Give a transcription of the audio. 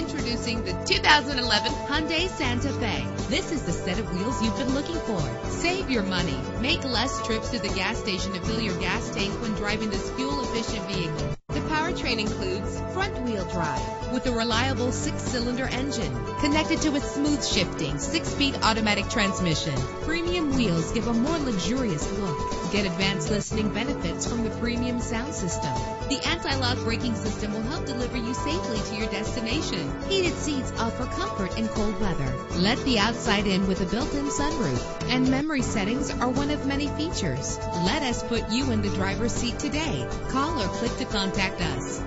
Introducing the 2011 Hyundai Santa Fe. This is the set of wheels you've been looking for. Save your money. Make less trips to the gas station to fill your gas tank when driving this fuel-efficient vehicle. The powertrain includes front-wheel drive with a reliable six-cylinder engine connected to a smooth shifting six-speed automatic transmission. Premium wheels give a more luxurious look. Get advanced listening benefits from the premium sound system. The anti-lock braking system will help deliver you safely to your destination. Heated seats offer comfort in cold weather. Let the outside in with a built-in sunroof. And memory settings are one of many features. Let us put you in the driver's seat today. Call or click to contact us.